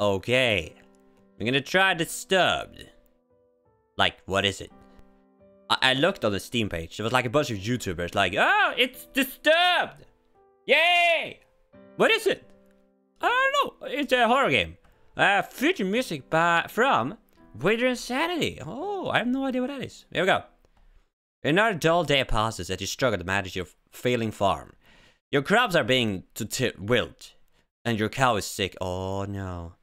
Okay. I'm gonna try Disturbed. Like, what is it? I, I looked on the Steam page. There was like a bunch of YouTubers like, oh, it's Disturbed! Yay! What is it? I don't know. It's a horror game. Uh, future music by from Wither Insanity. Oh, I have no idea what that is. Here we go. Another dull day passes as you struggle to manage your failing farm. Your crops are being to wilt, and your cow is sick. Oh no.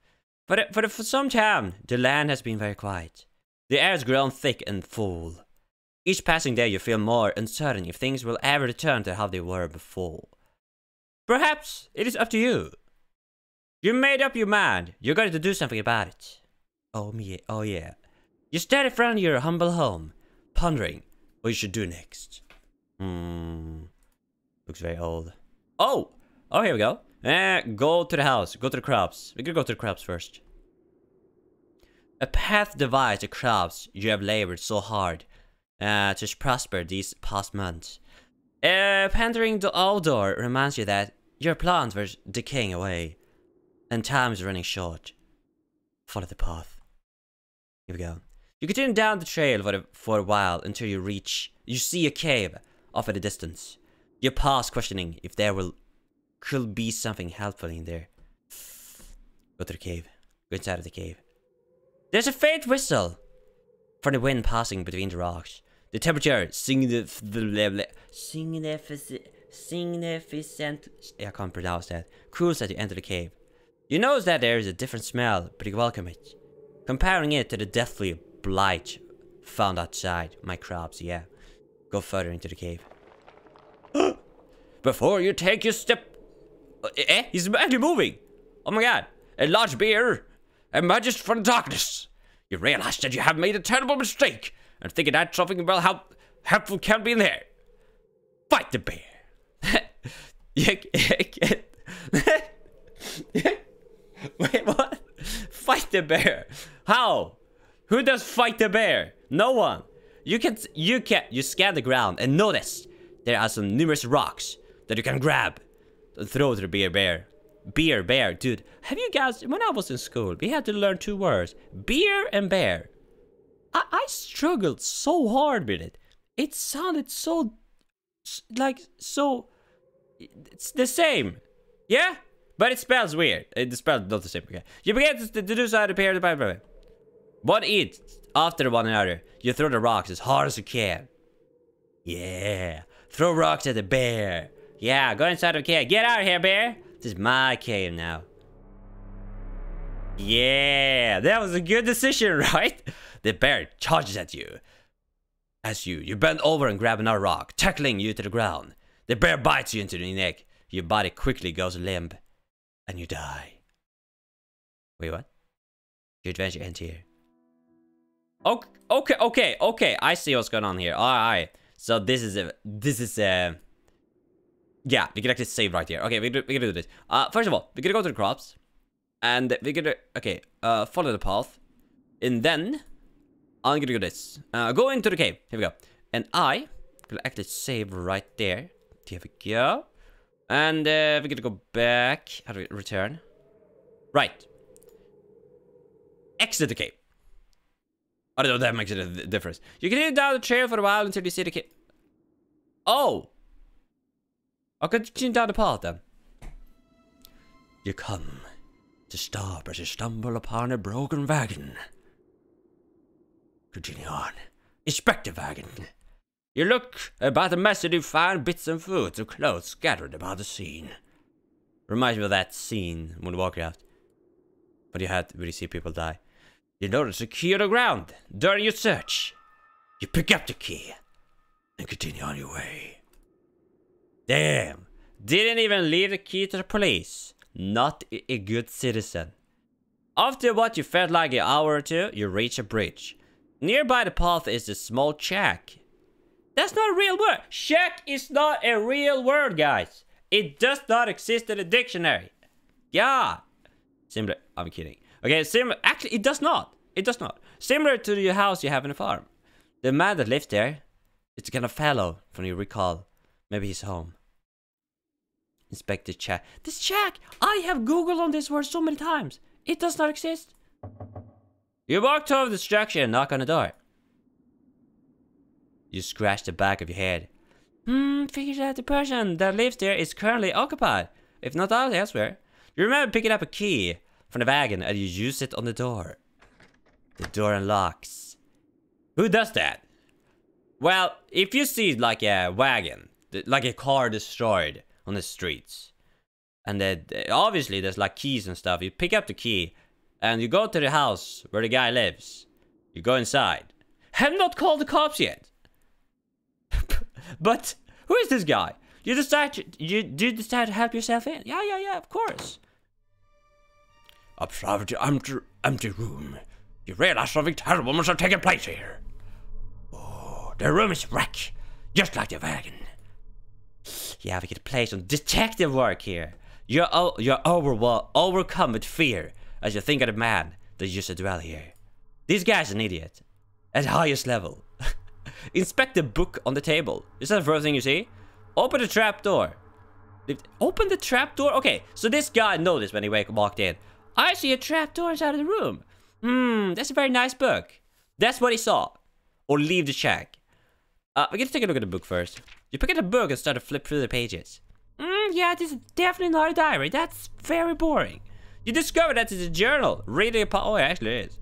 For, for some time, the land has been very quiet. The air has grown thick and full. Each passing day, you feel more uncertain if things will ever return to how they were before. Perhaps it is up to you. You made up your mind. You're going to do something about it. Oh yeah, oh yeah. You stand in front of your humble home, pondering what you should do next. Hmm. Looks very old. Oh! Oh, here we go. Eh, go to the house. Go to the crops. We could go to the crops first. A path divides the crops you have labored so hard uh, to prosper these past months. Uh, pandering the outdoor reminds you that your plants were decaying away, and time is running short. Follow the path. Here we go. You continue down the trail for, a, for a while until you reach, you see a cave off at a distance. You pause questioning if there will could be something helpful in there. Go to the cave. Go inside of the cave. There's a faint whistle from the wind passing between the rocks. The temperature significant, significant, I can't pronounce that, cools as you enter the cave. You notice that there is a different smell, but you welcome it. Comparing it to the deathly blight found outside my crops, yeah. Go further into the cave. Before you take your step Eh? He's actually moving! Oh my god! A large bear emerges from the darkness. You realize that you have made a terrible mistake and thinking that something about how helpful can be in there. Fight the bear! Wait, what? Fight the bear? How? Who does fight the bear? No one. You can you can you scan the ground and notice there are some numerous rocks that you can grab throw the beer bear. Beer bear, dude. Have you guys, when I was in school, we had to learn two words. Beer and bear. I, I struggled so hard with it. It sounded so, like, so, it's the same. Yeah? But it spells weird. It spells not the same, okay. You begin to, to do so to pair the bye One each after one another. You throw the rocks as hard as you can. Yeah. Throw rocks at the bear. Yeah, go inside the cave. Get out of here, bear. This is my cave now. Yeah, that was a good decision, right? The bear charges at you. As you, you bend over and grab another rock, tackling you to the ground. The bear bites you into the neck. Your body quickly goes limp, and you die. Wait, what? Your adventure ends here. Okay, okay, okay, okay. I see what's going on here. All right. So this is a, this is a, yeah, we can actually save right here. Okay, we're gonna, we're gonna do this. Uh, first of all, we're gonna go to the crops. And we're gonna, okay, uh, follow the path. And then, I'm gonna do this. Uh, go into the cave. Here we go. And I will actually save right there. Here we go. And uh, we're gonna go back. How do we return? Right. Exit the cave. I don't know that makes a difference. You can head down the trail for a while until you see the cave. Oh! I'll continue down the path then. You come to stop as you stumble upon a broken wagon. Continue on. Inspect the wagon. You look about the mess and you find bits and foods of clothes scattered about the scene. Reminds me of that scene when Warcraft. But you had really see people die. You notice a key on the ground during your search. You pick up the key and continue on your way. Damn. Didn't even leave the key to the police. Not a good citizen. After what you felt like an hour or two, you reach a bridge. Nearby the path is a small shack. That's not a real word. Shack is not a real word, guys. It does not exist in the dictionary. Yeah. Similar. I'm kidding. Okay, similar. Actually, it does not. It does not. Similar to the house you have in the farm. The man that lived there, it's kind of fellow from your recall. Maybe he's home. Inspect the chat. This chat! I have Googled on this word so many times. It does not exist. You walk toward the structure and knock on the door. You scratch the back of your head. Hmm, figure that the person that lives there is currently occupied, if not out elsewhere. You remember picking up a key from the wagon and you use it on the door. The door unlocks. Who does that? Well, if you see like a wagon, like a car destroyed on the streets, and then obviously there's like keys and stuff, you pick up the key and you go to the house where the guy lives. You go inside. Have not called the cops yet. but who is this guy? You decide to, you you decide to help yourself in. Yeah, yeah, yeah, of course. A private empty, empty room. You realize something terrible must have taken place here. Oh, the room is wrecked, just like the wagon. Yeah, we could play some detective work here. You're you're over overcome with fear as you think of the man that used to dwell here. This guy's an idiot. At highest level. Inspect the book on the table. Is that the first thing you see? Open the trap door. Open the trap door? Okay, so this guy noticed when he walked in. I see a trap door inside of the room. Hmm, that's a very nice book. That's what he saw. Or leave the shack. Uh, we're gonna take a look at the book first. You pick up the book and start to flip through the pages. Hmm, yeah, this is definitely not a diary. That's very boring. You discover that it's a journal. Reading a Oh, it actually is.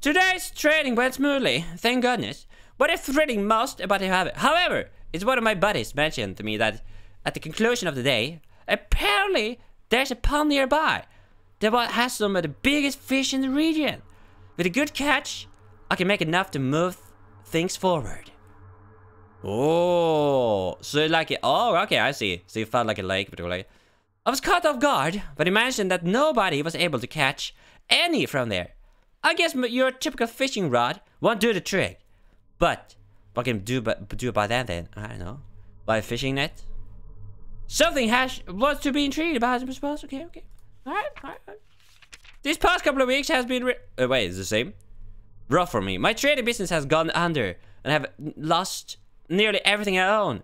Today's trading went smoothly, thank goodness. But it's thrilling most about the habit. However, it's one of my buddies mentioned to me that at the conclusion of the day, apparently there's a pond nearby that has some of the biggest fish in the region. With a good catch, I can make enough to move things forward. Oh, so like, it oh, okay, I see. So you found like a lake, particularly. I was caught off guard, but imagine that nobody was able to catch any from there. I guess your typical fishing rod won't do the trick. But what can do but do by that then? I don't know. By a fishing net? Something has was to be intrigued about, I suppose. Okay, okay. Alright, alright. This past couple of weeks has been uh, wait, it's the same? Rough for me. My trading business has gone under and I have lost nearly everything I own.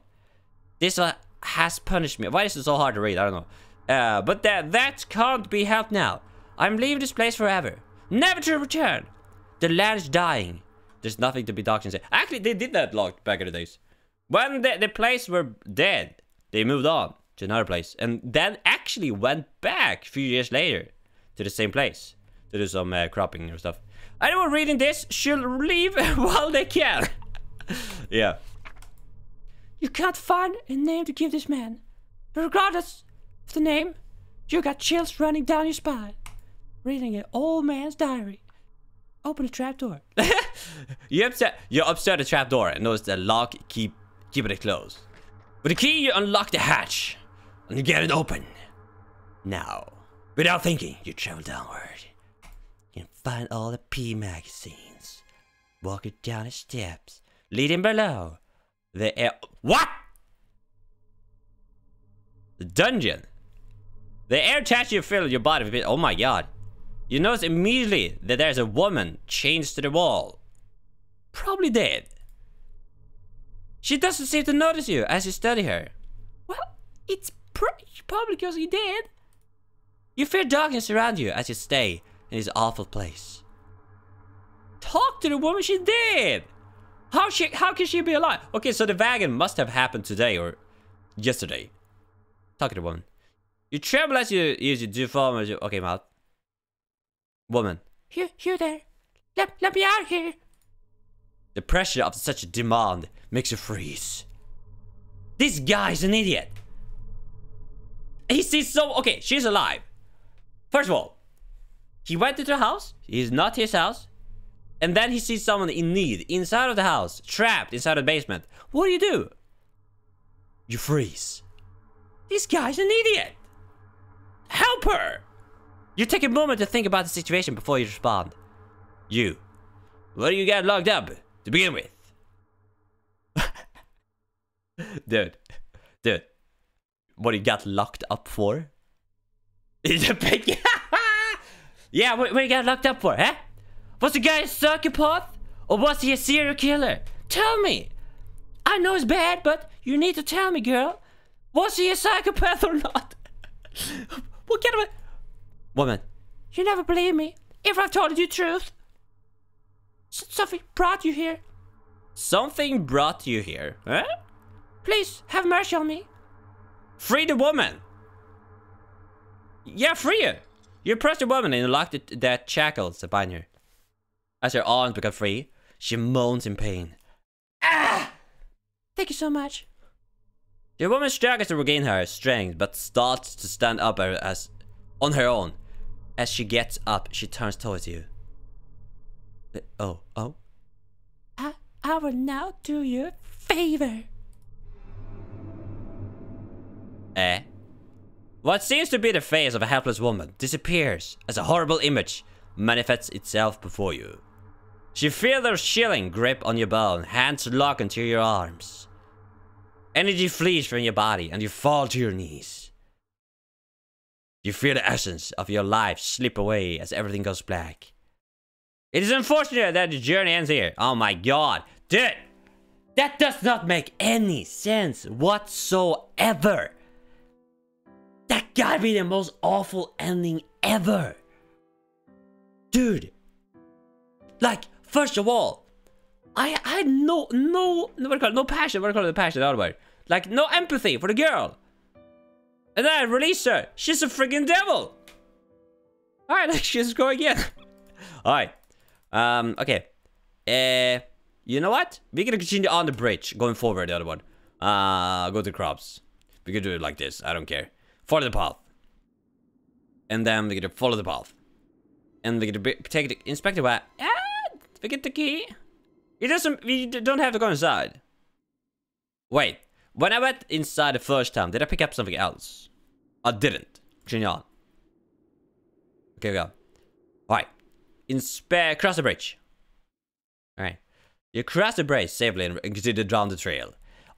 This uh, has punished me. Why is it so hard to read? I don't know. Uh, but that that can't be helped now. I'm leaving this place forever. Never to return. The land is dying. There's nothing to be docked and say. Actually, they did that locked back in the days. When the, the place were dead, they moved on to another place. And then actually went back a few years later to the same place to do some uh, cropping or stuff. Anyone reading this should leave while they can. yeah. You can't find a name to give this man. But regardless of the name, you got chills running down your spine. Reading an old man's diary. Open the trap door. you upset you upset the trap door and notice the lock keep keeping it closed. With the key you unlock the hatch and you get it open. Now, without thinking, you travel downward. You can find all the P magazines. Walk it down the steps, leading below. The air What? The dungeon. The air you feel your body with oh my god. You notice immediately that there's a woman chained to the wall. Probably dead. She doesn't seem to notice you as you study her. Well, it's probably because you did. You fear darkness around you as you stay in this awful place. Talk to the woman she did. How she? How can she be alive? Okay, so the wagon must have happened today or yesterday. Talk to the woman. You tremble as you as you do form. Okay, mouth. Woman. You, you there. Let, let me out here. The pressure of such a demand makes you freeze. This guy's an idiot. He sees so... Okay, she's alive. First of all, he went into the house. It's not his house. And then he sees someone in need inside of the house, trapped inside the basement. What do you do? You freeze. This guy's an idiot. Help her. You take a moment to think about the situation before you respond. You. What do you got locked up to begin with? dude. Dude. What do you got locked up for? Is a big... yeah, what, what you got locked up for, huh? Was the guy a psychopath? Or was he a serial killer? Tell me! I know it's bad, but you need to tell me, girl. Was he a psychopath or not? what kind of a... Woman, You never believe me. If I've told you the truth. S- something brought you here. Something brought you here, huh? Please, have mercy on me. Free the woman! Yeah, free her! You press the woman and locked the shackles that bind her. As her arms become free, she moans in pain. Ah! Thank you so much. The woman struggles to regain her strength, but starts to stand up as on her own. As she gets up, she turns towards you. Uh, Oh, oh. I, I will now do you a favor. Eh? What seems to be the face of a helpless woman disappears as a horrible image manifests itself before you. You feel their chilling grip on your bone, hands lock into your arms. Energy flees from your body and you fall to your knees. You feel the essence of your life slip away as everything goes black. It is unfortunate that the journey ends here. Oh my god. Dude! That does not make any sense whatsoever. That gotta be the most awful ending ever. Dude. Like, first of all, I, had no, no, what do you call it? No passion, what do you call it? The passion, the other word. Like, no empathy for the girl. And then I release her. She's a freaking devil. Alright, let's just go again. Alright. Um, okay. Uh, you know what? We're gonna continue on the bridge, going forward, the other one. Uh, go to crops. We can do it like this, I don't care. Follow the path. And then we're gonna follow the path. And we're gonna take the inspector back. Ah, we get the key. It doesn't, we don't have to go inside. Wait, when I went inside the first time, did I pick up something else? I didn't. Genial. Okay, we go. Alright. Inspe- cross the bridge. Alright. You cross the bridge safely and continue down the trail.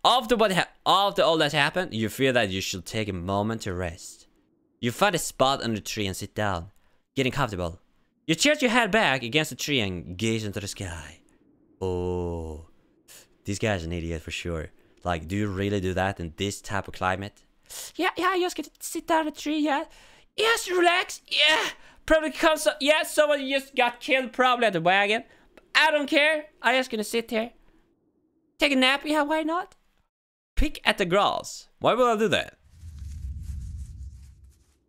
After what ha- after all that happened, you feel that you should take a moment to rest. You find a spot under the tree and sit down, getting comfortable. You tilt your head back against the tree and gaze into the sky. Oh, this guy's an idiot for sure. Like, do you really do that in this type of climate? Yeah, yeah, I just get to sit down in a tree, yeah. Yes, relax. Yeah, probably comes. Yeah, someone just got killed probably at the wagon. I don't care. I just gonna sit here, take a nap. Yeah, why not? Pick at the grass. Why would I do that?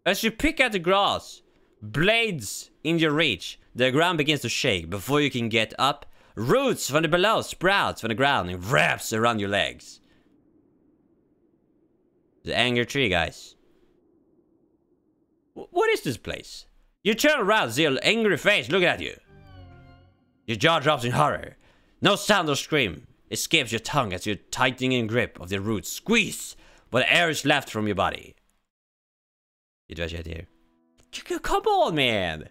As you pick at the grass, blades in your reach, the ground begins to shake before you can get up. Roots from the below sprouts from the ground and wraps around your legs. The anger tree, guys. Wh- What is this place? You turn around, see an angry face looking at you. Your jaw drops in horror. No sound or scream escapes your tongue as your tightening grip of the roots squeeze what air is left from your body. You do right here. C- c- Come on, man.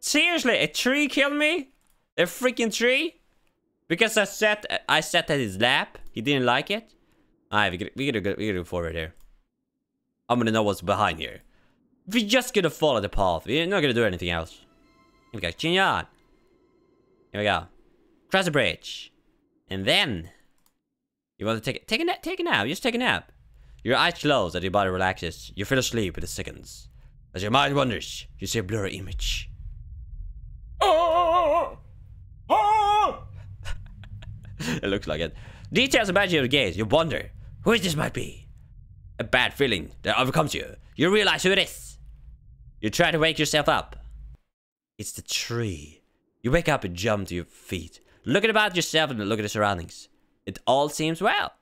Seriously, a tree killed me? A freaking tree? Because I sat, I sat at his lap. He didn't like it. Alright, we gotta, we gotta go, we gotta go forward here. I'm gonna know what's behind here. We're just gonna follow the path. We're not gonna do anything else. Here we go. On. Here we go. Cross the bridge. And then... You want to take, take a nap? Take a nap. Just take a nap. Your eyes close as your body relaxes. You feel asleep in the seconds. As your mind wanders, you see a blurry image. it looks like it. Details about your gaze. You wonder, who this might be? A bad feeling that overcomes you. You realize who it is. You try to wake yourself up. It's the tree. You wake up and jump to your feet. Looking about yourself and look at the surroundings. It all seems well.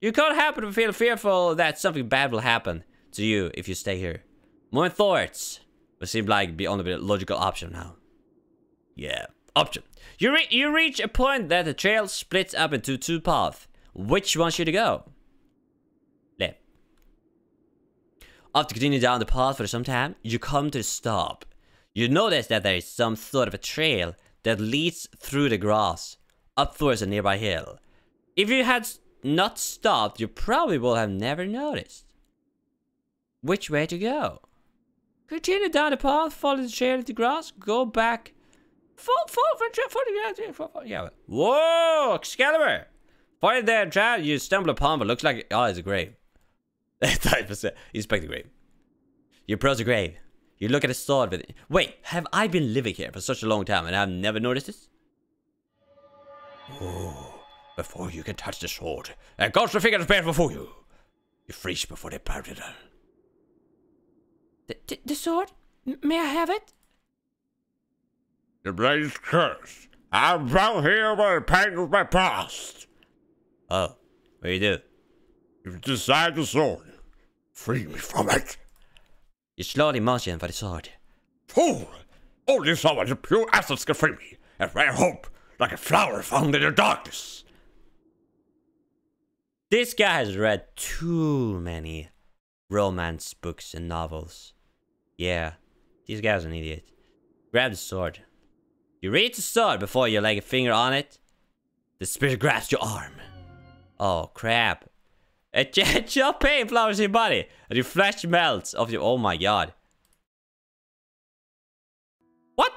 You can't help but feel fearful that something bad will happen to you if you stay here. More thoughts would seem like the only logical option now. Yeah, option. You re- you reach a point that the trail splits up into two paths. Which one should you go? Left. After continuing down the path for some time, you come to a stop. You notice that there is some sort of a trail that leads through the grass up towards a nearby hill. If you had not stopped, you probably would have never noticed. Which way to go? Continue down the path, follow the trail of the grass, go back. Fall, fall, fall, fall, fall, yeah, fall, fall, yeah. Whoa, Excalibur! Find that trail you stumble upon, but looks like oh, it's a grave. Type of se- Inspect the grave. You approach the grave. You look at the sword with it. Wait, have I been living here for such a long time and I've never noticed this? Oh, before you can touch the sword, a ghostly figure is prepared before you. You freeze before they powder down. The, the, the sword? M- may I have it? The blade's cursed. I'm out here by the pain of my past. Oh, what do you do? You've desired the sword. Free me from it. You slowly motion for the sword. Fool! Only someone of pure essence can free me, and rare hope, like a flower found in the darkness. This guy has read too many romance books and novels. Yeah, this guy's an idiot. Grab the sword. You reach the sword before you lay a finger on it. The spirit grabs your arm. Oh crap. A jet your pain flowers your body, and your flesh melts off your. Oh my god. What?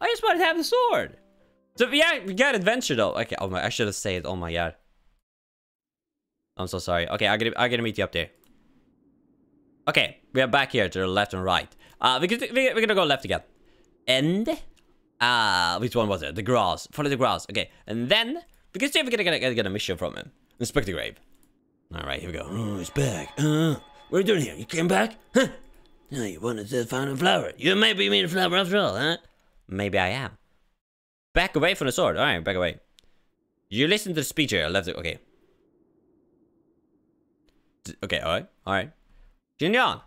I just wanted to have the sword. So yeah, we got adventure though. Okay, oh my, I should have said. Oh my god. I'm so sorry. Okay, I'm gonna, I'm gonna meet you up there. Okay, we are back here to the left and right. Uh, we could, we, we're gonna go left again. And, uh, which one was it? The grass. Follow the grass. Okay, and then we can see if we're gonna get, get a mission from him. Inspect the grave. All right, here we go. Oh, he's back. Uh, what are you doing here? You came back? Huh? No, you wanted to find a flower. You may be mean flower after all, huh? Maybe I am. Back away from the sword. All right, back away. You listen to the speech here. Left. Okay. D- Okay. All right. All right. Jinyan.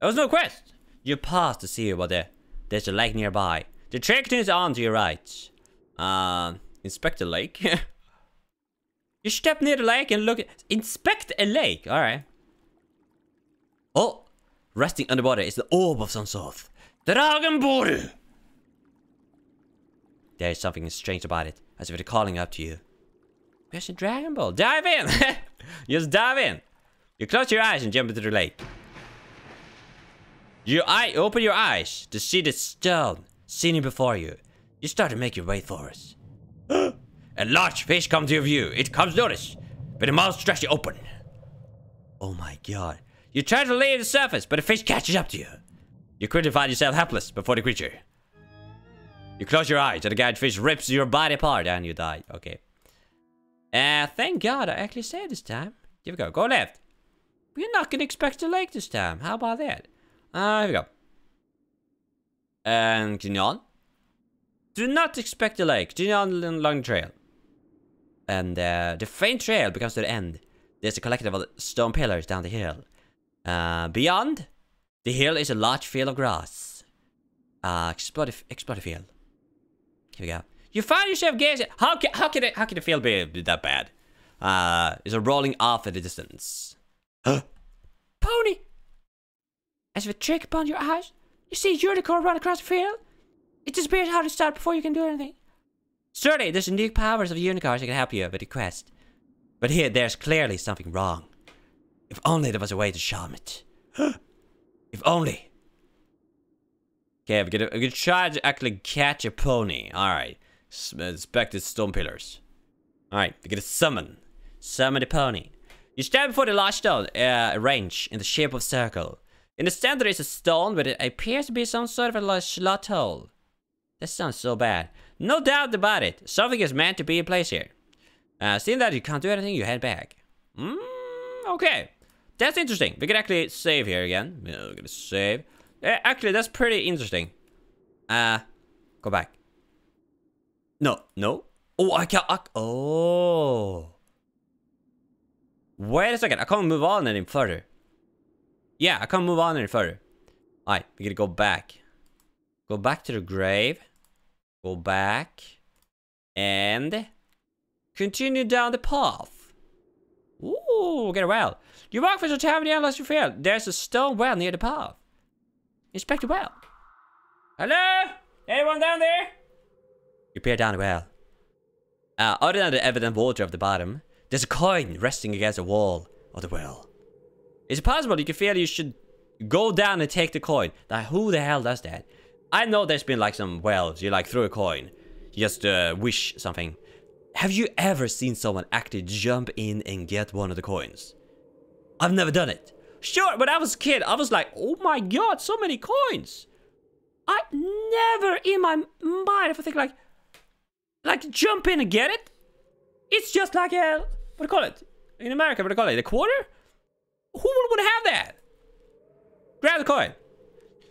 There was no quest. You pause to see what there. There's a lake nearby. The trail continues on to your right. Um, inspect the lake. you step near the lake and look. At, inspect a lake. All right. Oh, resting underwater is the orb of some sort. Dragonboru. There is something strange about it, as if it's calling up to you. There's a Dragon Ball. Dive in! Just dive in. You close your eyes and jump into the lake. You eye open your eyes to see the stone sitting before you. You start to make your way for us. a large fish comes to your view. It comes notice, but the mouth stretches open. Oh my god. You try to leave the surface, but the fish catches up to you. You quickly find yourself helpless before the creature. You close your eyes and the giant fish rips your body apart and you die. Okay. Uh, thank God I actually saved this time. Here we go. Go left. We're not gonna expect a lake this time. How about that? Uh, here we go. And continue. Do not expect the lake. The long trail. And uh, the faint trail becomes to the end. There's a collective of stone pillars down the hill. Uh, beyond, the hill is a large field of grass. Uh, explore the, explore the field. Here we go. You find yourself gazing. How can how can it how can the field be, that bad? Uh, is a rolling off at a distance. Huh? Pony! As if a trick upon your eyes, you see a unicorn run across the field. It disappears out of sight before you can do anything. Surely there's unique powers of unicorns that can help you with the quest. But here, there's clearly something wrong. If only there was a way to charm it. if only. Okay, we're gonna, we're gonna try to actually catch a pony. Alright. Inspect its stone pillars. Alright, we're gonna summon. Summon the pony. You stand before the large stone, uh, range in the shape of a circle. In the center is a stone but it appears to be some sort of a slot hole. That sounds so bad. No doubt about it. Something is meant to be in place here. Uh, seeing that you can't do anything, you head back. Hmm, okay. That's interesting. We can actually save here again. We're gonna save. Uh, actually, that's pretty interesting. Uh, go back. No, no. Oh, I can't. I, oh. Wait a second. I can't move on any further. Yeah, I can't move on any further. Alright, we gotta go back. Go back to the grave. Go back. And continue down the path. Ooh, get a well. You walk for some time unless you fail. There's a stone well near the path. Inspect the well. Hello? Anyone down there? You peer down the well. Uh, other than the evident water of the bottom, there's a coin resting against the wall of the well. Is it possible you can feel you should go down and take the coin? Like, who the hell does that? I know there's been like some wells, you like throw a coin, you just uh, wish something. Have you ever seen someone actually jump in and get one of the coins? I've never done it. Sure, when I was a kid, I was like, oh my god, so many coins. I never in my mind if I think like, like jump in and get it. It's just like a, what do you call it? In America, what do you call it? A quarter? Who would want to have that? Grab the coin.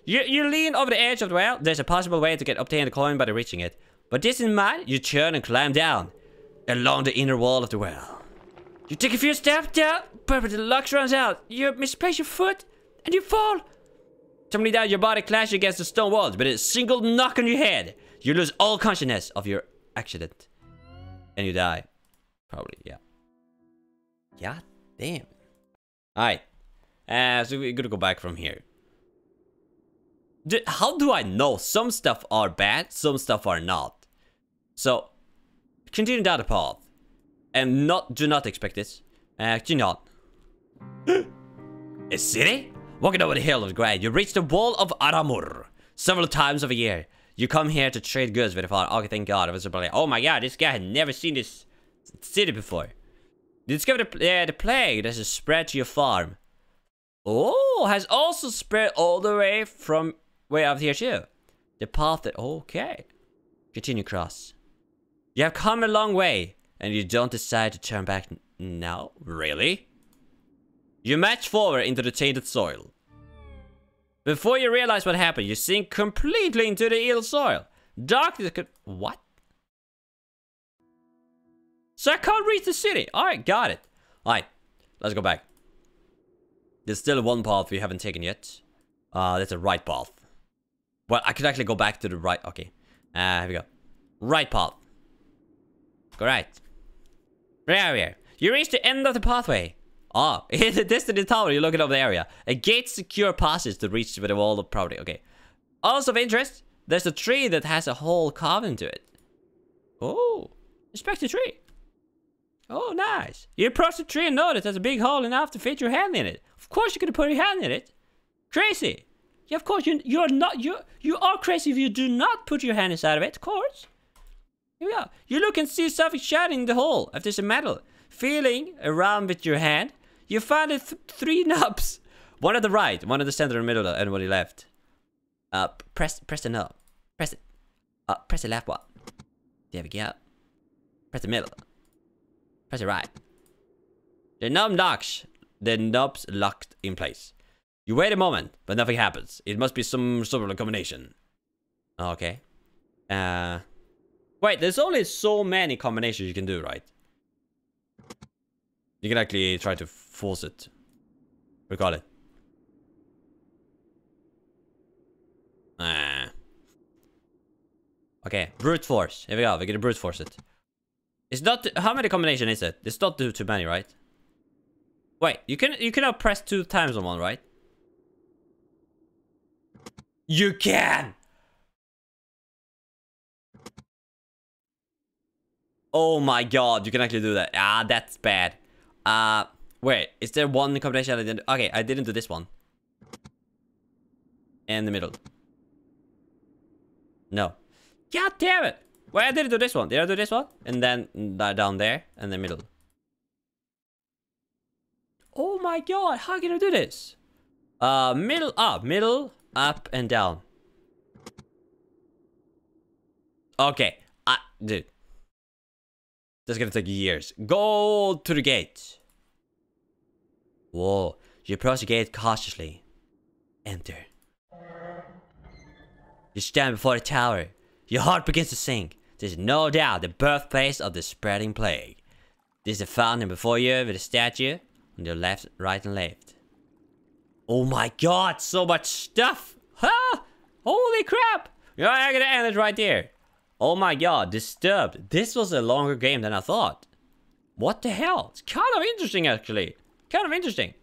You, you lean over the edge of the well. There's a possible way to get obtain the coin by reaching it. But this in mind, you turn and climb down along the inner wall of the well. You take a few steps down, but the luck runs out. You misplace your foot, and you fall. Suddenly down, your body clashes against the stone walls, but a single knock on your head. You lose all consciousness of your accident. And you die. Probably, yeah. Yeah, damn. Alright. Uh, so we're gonna go back from here. D how do I know some stuff are bad, some stuff are not? So, continue down the path. And not, do not expect this. Uh, do not. a city? Walking over the hill of Grey, you reach the wall of Aramur. Several times of a year, you come here to trade goods with the father. Okay, thank God. I was like, oh my God, this guy had never seen this city before. Discover the, uh, the plague that has spread to your farm. Oh, has also spread all the way from way up here too. The path that, okay. Continue cross. You have come a long way, and you don't decide to turn back now? Really? You match forward into the tainted soil. Before you realize what happened, you sink completely into the ill soil. Darkness could... What? So I can't reach the city. Alright, got it. Alright, let's go back. There's still one path we haven't taken yet. Uh, that's a right path. Well, I could actually go back to the right. Okay. Uh, here we go. Right path. Go right. Right here. You reach the end of the pathway. Ah, in the distant tower, you're looking over the area. A gate secure passes to reach the wall of property. Okay. Also of interest, there's a tree that has a hole carved into it. Oh, inspect the tree. Oh, nice. You approach the tree and notice there's a big hole enough to fit your hand in it. Of course you're gonna put your hand in it. Crazy. Yeah, of course you you're not you you are crazy if you do not put your hand inside of it. Of course. Here we go. You look and see something shining in the hole. If there's a metal, feeling around with your hand, you find th three knobs. One at the right, one at the center, and middle, and one at the left. Uh, press press the knob. Press it. Uh, press the left one. There we go. Press the middle. Press it right. The knob knocks. The knob's locked in place. You wait a moment, but nothing happens. It must be some sort of combination. Okay. Uh, wait, there's only so many combinations you can do, right? You can actually try to force it. Recall it. Ah. Okay, brute force. Here we go. We're gonna brute force it. It's not. How many combination is it? It's not too many, right? Wait, you can you cannot press two times on one, right? You can. Oh my god, you can actually do that. Ah, that's bad. Uh, wait, is there one combination I didn't? Okay, I didn't do this one. In the middle. No. God damn it! Why I didn't do this one? Did I do this one? And then down there, and the middle. Oh my god, how can I do this? Uh, middle, up, middle, up, and down. Okay, I, dude. This is gonna take years. Go to the gate. Whoa, you approach the gate cautiously. Enter. You stand before the tower. Your heart begins to sink. This is no doubt the birthplace of the spreading plague. This is the fountain before you with a statue on your left, right, and left. Oh my god, so much stuff! Huh? Holy crap! Yeah, I'm gonna end it right there. Oh my god, Disturbed. This was a longer game than I thought. What the hell? It's kind of interesting, actually. Kind of interesting.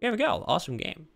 Here we go. Awesome game.